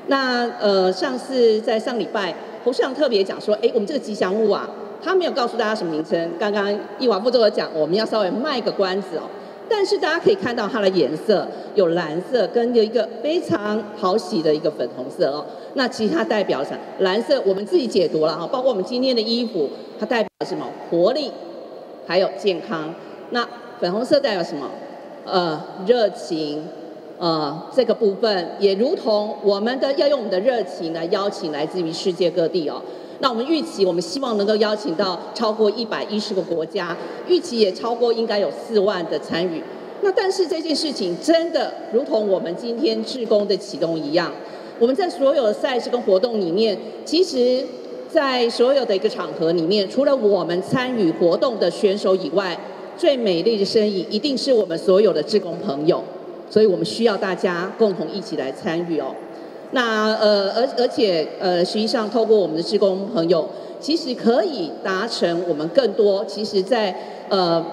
那呃，上次在上礼拜，侯市长特别讲说，哎，我们这个吉祥物啊，他没有告诉大家什么名称。刚刚易华副总有讲，我们要稍微卖个关子哦。但是大家可以看到它的颜色有蓝色，跟有一个非常讨喜的一个粉红色哦。那其实它代表什么？蓝色我们自己解读了哈，包括我们今天的衣服，它代表什么？活力，还有健康。那粉红色代表什么？呃，热情。呃，这个部分也如同我们的要用我们的热情来邀请来自于世界各地哦。那我们预期，我们希望能够邀请到超过一百一十个国家，预期也超过应该有四万的参与。那但是这件事情真的如同我们今天志工的启动一样，我们在所有的赛事跟活动里面，其实，在所有的一个场合里面，除了我们参与活动的选手以外，最美丽的身影一定是我们所有的志工朋友。所以我们需要大家共同一起来参与哦。那呃，而而且呃，实际上透过我们的职工朋友，其实可以达成我们更多，其实在呃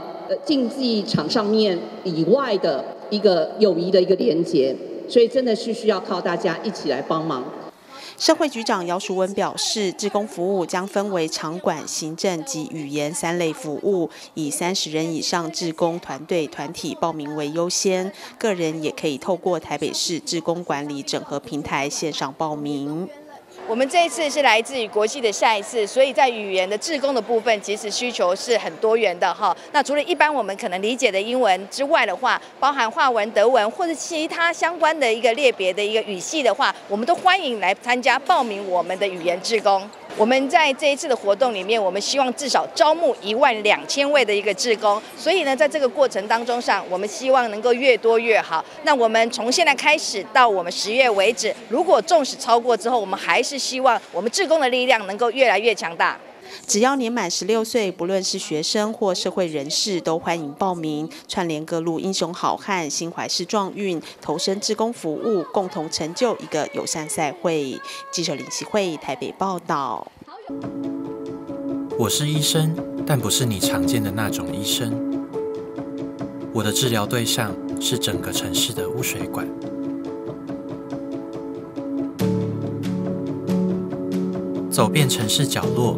竞技场上面以外的一个友谊的一个连接。所以真的是需要靠大家一起来帮忙。社会局长姚淑文表示，志工服务将分为场馆、行政及语言三类服务，以三十人以上志工团队团体报名为优先，个人也可以透过台北市志工管理整合平台线上报名。我们这一次是来自于国际的下一次，所以在语言的志工的部分，其实需求是很多元的哈。那除了一般我们可能理解的英文之外的话，包含华文、德文或者其他相关的一个列别的一个语系的话，我们都欢迎来参加报名我们的语言志工。我们在这一次的活动里面，我们希望至少招募一万两千位的一个志工，所以呢，在这个过程当中上，我们希望能够越多越好。那我们从现在开始到我们十月为止，如果纵使超过之后，我们还是希望我们志工的力量能够越来越强大。只要年满十六岁，不论是学生或社会人士，都欢迎报名，串联各路英雄好汉，心怀世壮运，投身志工服务，共同成就一个友善赛会。记者林启慧台北报道。我是医生，但不是你常见的那种医生。我的治疗对象是整个城市的污水管。走遍城市角落。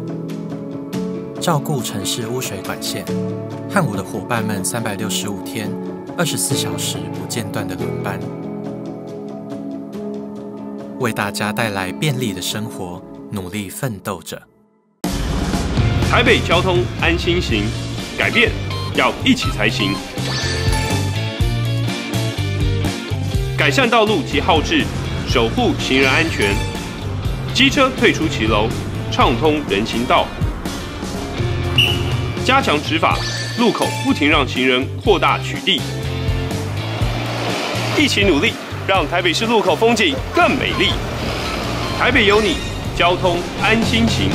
照顾城市污水管线，和我的伙伴们三百六十五天、二十四小时不间断的轮班，为大家带来便利的生活，努力奋斗着。台北交通安心行，改变要一起才行。改善道路及号志，守护行人安全。机车退出骑楼，畅通人行道。加强执法，路口不停让行人扩大取缔，一起努力，让台北市路口风景更美丽。台北有你，交通安心行。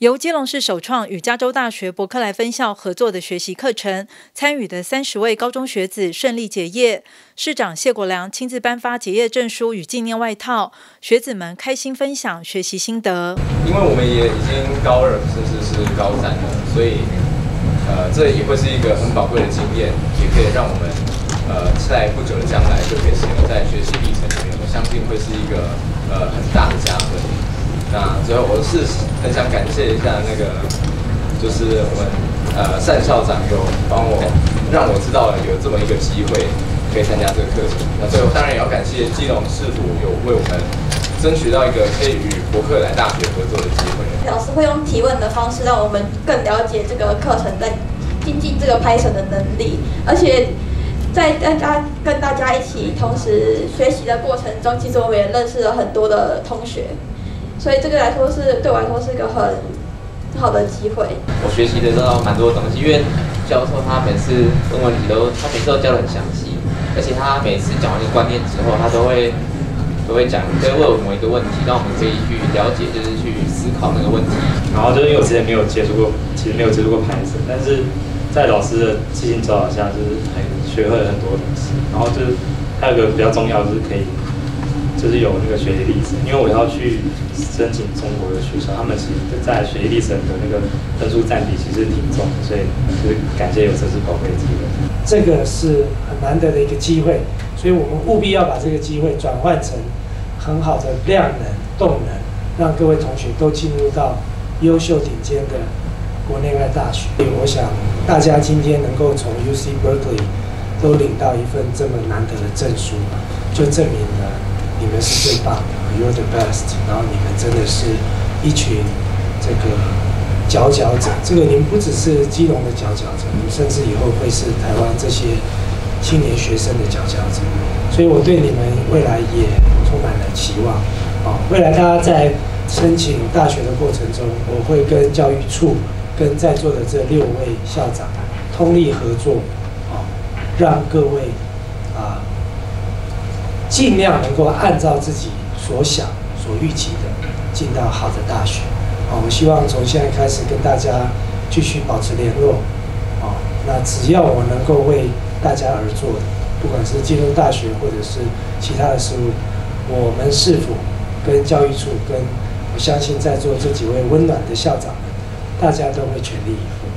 由基隆市首创与加州大学伯克莱分校合作的学习课程，参与的三十位高中学子顺利结业。市长谢国良亲自颁发结业证书与纪念外套，学子们开心分享学习心得。因为我们也已经高二甚至是高三了，所以呃，这也会是一个很宝贵的经验，也可以让我们呃在不久的将来就可以使用在学习历程里面，我相信会是一个呃很大的加分。那最后，我是很想感谢一下那个，就是我们呃单校长有帮我让我知道了有这么一个机会可以参加这个课程。那最后当然也要感谢基隆市府有为我们争取到一个可以与伯克莱大学合作的机会。老师会用提问的方式让我们更了解这个课程在经济这个拍摄的能力，而且在大家跟大家一起同时学习的过程中，其实我们也认识了很多的同学。所以这个来说是对我来说是一个很好的机会。我学习的时候蛮多东西，因为教授他每次问问题都，他每次都教的很详细，而且他每次讲完一个观念之后，他都会都会讲，都会问我们一个问题，让我们可以去了解，就是去思考那个问题。然后就是因为我之前没有接触过，其实没有接触过拍摄，但是在老师的细心指导下，就是很学会了很多东西。然后就是还有一个比较重要，就是可以。就是有那个学习历程，因为我要去申请中国的学校，他们其实在学习历程的那个分数占比其实挺重，所以就是感谢有这次宝贵机会。这个是很难得的一个机会，所以我们务必要把这个机会转换成很好的量能、动能，让各位同学都进入到优秀顶尖的国内外大学。我想大家今天能够从 UC Berkeley 都领到一份这么难得的证书，就证明了。你们是最棒的，You're the best。然后你们真的是一群这个佼佼者。这个你们不只是基隆的佼佼者，你们甚至以后会是台湾这些青年学生的佼佼者。所以我对你们未来也充满了期望。啊，未来大家在申请大学的过程中，我会跟教育处、跟在座的这六位校长通力合作，啊，让各位。尽量能够按照自己所想、所预期的进到好的大学。啊，我希望从现在开始跟大家继续保持联络。啊，那只要我能够为大家而做的，不管是进入大学或者是其他的事物，我们是否跟教育处，跟我相信在座这几位温暖的校长们，大家都会全力以赴。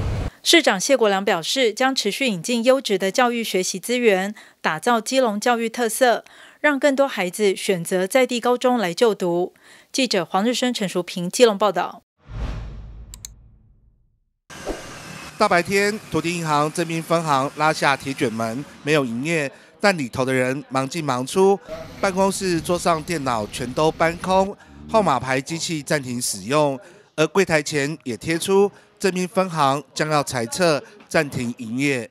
市长谢国良表示，将持续引进优质的教育学习资源，打造基隆教育特色。让更多孩子选择在地高中来就读。记者黄日升、陈淑平、基隆报道。大白天，土地银行正滨分行拉下铁卷门，没有营业，但里头的人忙进忙出，办公室桌上电脑全都搬空，号码牌机器暂停使用，而柜台前也贴出正滨分行将要裁撤、暂停营业。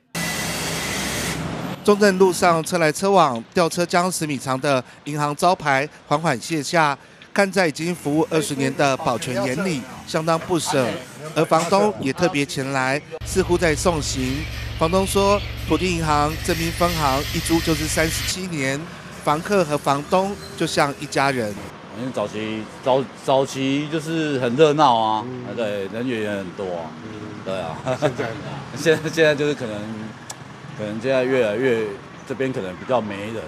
中正路上车来车往，吊车将十米长的银行招牌缓缓卸下，看在已经服务二十年的保全眼里，相当不舍。而房东也特别前来，似乎在送行。房东说：“土地银行正滨分行一租就是三十七年，房客和房东就像一家人。因为早期早早期就是很热闹啊，对，人员也很多啊，对啊。现在现在现在就是可能。”可能现在越来越这边可能比较没人了，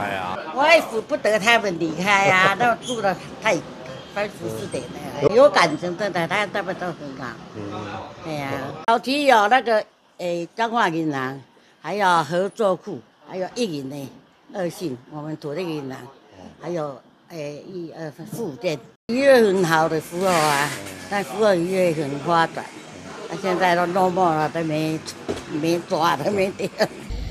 哎呀，我也舍不得他们离开啊，都住的太太舒适点了，有感情的，他他们都很好。嗯，对呀，早期有那个诶，彰化银行，还有合作库，还有一银的二信，我们土地银行，还有诶一二富店，一个很好的时候啊，但服务业很发展。现在都落寞了，都没没抓，都没钓。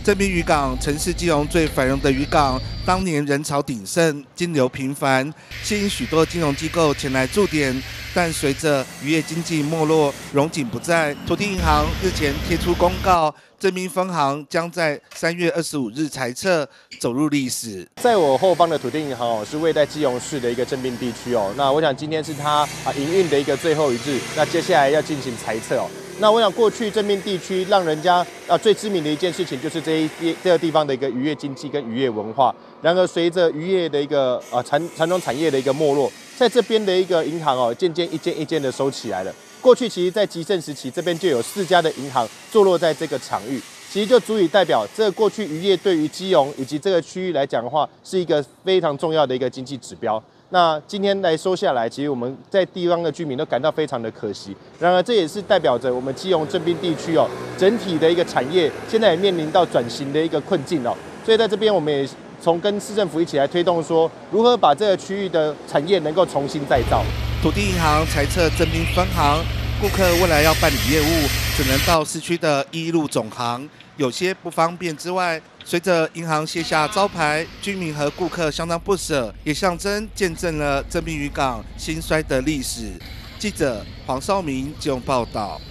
正滨渔港，城市金融最繁荣的渔港，当年人潮鼎盛，金流频繁，吸引许多金融机构前来驻点。但随着渔业经济没落，荣景不在，土地银行日前贴出公告，正滨分行将在三月二十五日裁撤，走入历史。在我后方的土地银行哦，是位在基隆市的一个正滨地区哦。那我想今天是它啊营运的一个最后一日，那接下来要进行裁撤哦。那我想过去正滨地区让人家啊最知名的一件事情，就是这一地这个地方的一个渔业经济跟渔业文化。然而随着渔业的一个啊传传统产业的一个没落。在这边的一个银行哦，渐渐一间一间的收起来了。过去其实，在极盛时期，这边就有四家的银行坐落在这个场域，其实就足以代表这过去渔业对于基隆以及这个区域来讲的话，是一个非常重要的一个经济指标。那今天来说下来，其实我们在地方的居民都感到非常的可惜。然而，这也是代表着我们基隆镇滨地区哦，整体的一个产业现在也面临到转型的一个困境哦。所以在这边，我们也从跟市政府一起来推动，说如何把这个区域的产业能够重新再造。土地银行裁撤镇滨分行，顾客未来要办理业务，只能到市区的一路总行，有些不方便之外。随着银行卸下招牌，居民和顾客相当不舍，也象征见证了这名渔港兴衰的历史。记者黄少明就报道。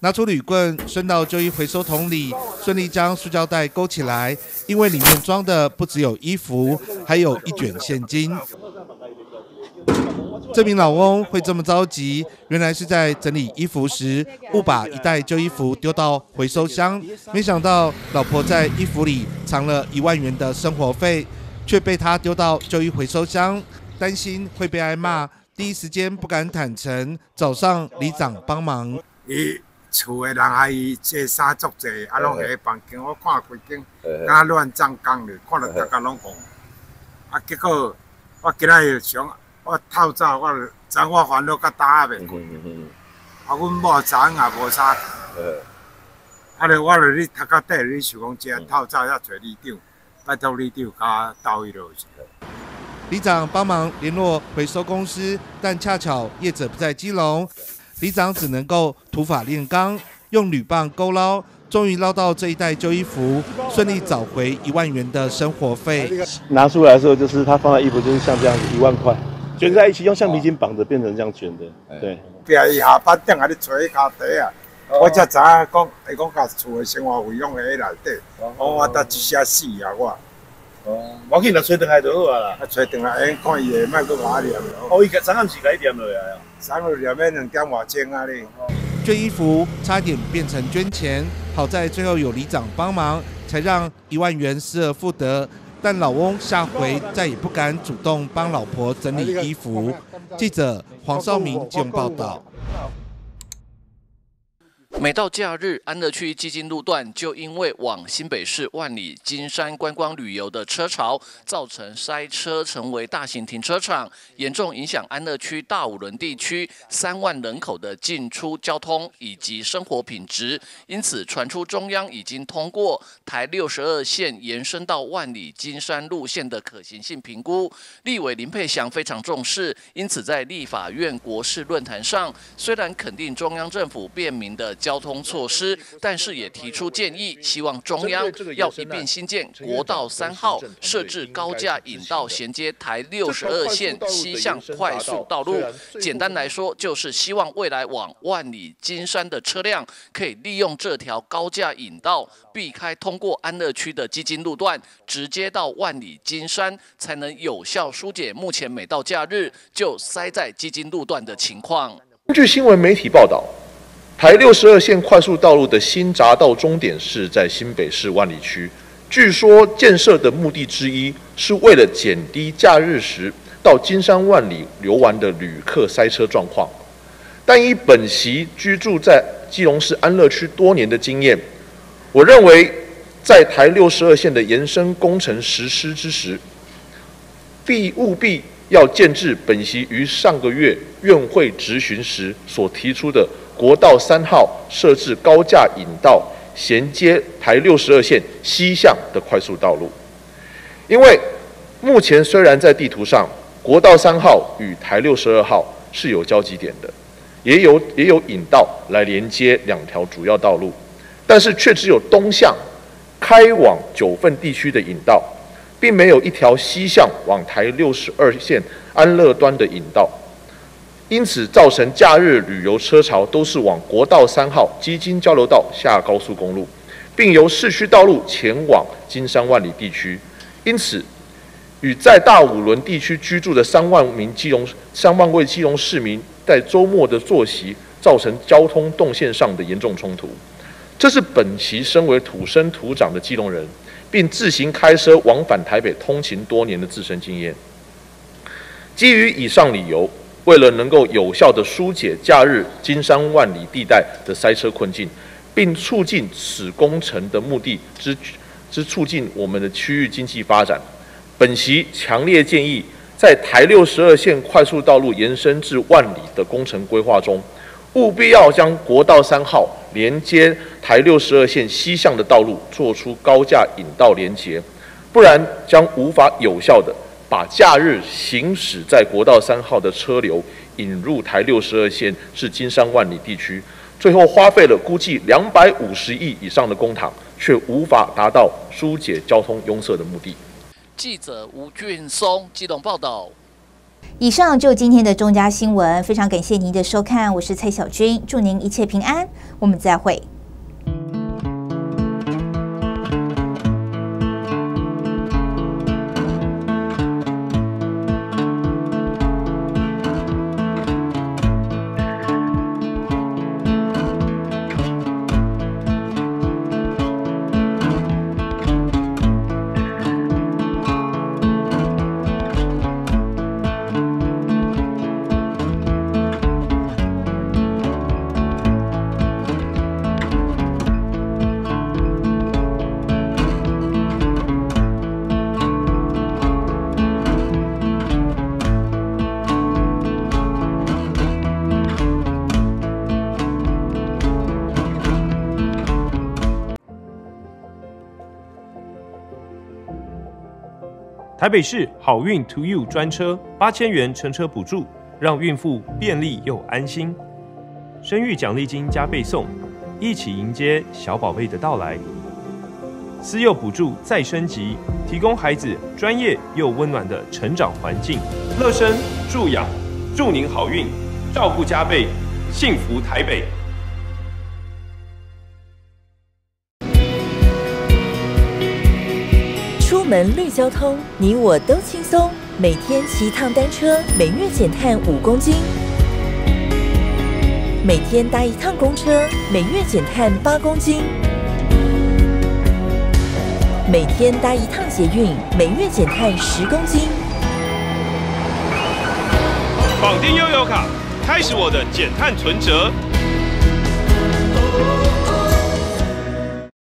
拿出铝棍，伸到旧衣回收桶里，顺利将塑胶袋勾起来，因为里面装的不只有衣服，还有一卷现金。这名老翁会这么着急，原来是在整理衣服时误把一袋旧衣服丢到回收箱，没想到老婆在衣服里藏了一万元的生活费，却被他丢到旧衣回收箱，担心会被挨骂，第一时间不敢坦诚，找上里长帮忙。伊厝的人还伊借衫足济，啊，拢下房间，我看规间，敢乱脏工咧，看到大家拢讲，啊，结果我今日想。我透早，我昨我烦恼到大下面去。啊，阮某昨昏也无衫。啊，咧，我咧，你头壳底，你想讲这透早要找里长，拜托里长加到伊落去。里长帮忙联络回收公司，但恰巧业者不在基隆，李长只能够土法炼钢，用铝棒勾捞，终于捞到这一袋旧衣服，顺利找回一万元的生活费。拿出来的时候，就是他放在衣服，就是像这样子一万块。卷在一起，用橡皮筋绑着，变成这样卷的。对。边伊下啊，我才知影讲，伊讲甲厝的生活费用喺内底，我我搭一下死啊我。哦。我紧来吹转来就好啊啦。啊，吹转来，哎，看伊会卖搁买念。哦，伊个三暗时改念落来啊。三暗念要两点外钟啊哩。捐衣服差点变成捐钱，好在最后有里长帮忙，才让一万元失而复得。但老翁下回再也不敢主动帮老婆整理衣服。记者黄少明见报道。每到假日，安乐区基金路段就因为往新北市万里金山观光旅游的车潮，造成塞车，成为大型停车场，严重影响安乐区大五轮地区三万人口的进出交通以及生活品质。因此，传出中央已经通过台六十二线延伸到万里金山路线的可行性评估。立委林佩祥非常重视，因此在立法院国事论坛上，虽然肯定中央政府便民的。交通措施，但是也提出建议，希望中央要一并新建国道三号，设置高架引道衔接台六十二线西向快速道路。简单来说，就是希望未来往万里金山的车辆可以利用这条高架引道，避开通过安乐区的基金路段，直接到万里金山，才能有效疏解目前每到假日就塞在基金路段的情况。根据新闻媒体报道。台六十二线快速道路的新匝道终点是在新北市万里区。据说建设的目的之一是为了减低假日时到金山万里游玩的旅客塞车状况。但以本席居住在基隆市安乐区多年的经验，我认为在台六十二线的延伸工程实施之时，必务必要建制本席于上个月院会质询时所提出的。国道三号设置高架引道，衔接台六十二线西向的快速道路。因为目前虽然在地图上，国道三号与台六十二号是有交集点的，也有也有引道来连接两条主要道路，但是却只有东向开往九份地区的引道，并没有一条西向往台六十二线安乐端的引道。因此，造成假日旅游车潮都是往国道三号基金交流道下高速公路，并由市区道路前往金山万里地区。因此，与在大五轮地区居住的三万名基隆、三万位基隆市民在周末的作息，造成交通动线上的严重冲突。这是本席身为土生土长的基隆人，并自行开车往返台北通勤多年的自身经验。基于以上理由，为了能够有效地疏解假日金山万里地带的塞车困境，并促进此工程的目的之之促进我们的区域经济发展，本席强烈建议，在台六十二线快速道路延伸至万里的工程规划中，务必要将国道三号连接台六十二线西向的道路做出高架引道连接，不然将无法有效地。把假日行驶在国道三号的车流引入台六十二线至金山万里地区，最后花费了估计两百五十亿以上的公帑，却无法达到疏解交通拥塞的目的。记者吴俊松机动报道。以上就今天的中嘉新闻，非常感谢您的收看，我是蔡小军，祝您一切平安，我们再会。台北市好运 To You 专车八千元乘车补助，让孕妇便利又安心。生育奖励金加倍送，一起迎接小宝贝的到来。私幼补助再升级，提供孩子专业又温暖的成长环境。乐生助养，祝您好运，照顾加倍，幸福台北。门绿交通，你我都轻松。每天骑一趟单车，每月减碳五公斤；每天搭一趟公车，每月减碳八公斤；每天搭一趟捷运，每月减碳十公斤。绑定悠游卡，开始我的减碳存折。